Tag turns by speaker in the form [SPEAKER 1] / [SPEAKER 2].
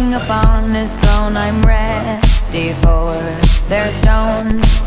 [SPEAKER 1] king upon his throne I'm ready for. Their stones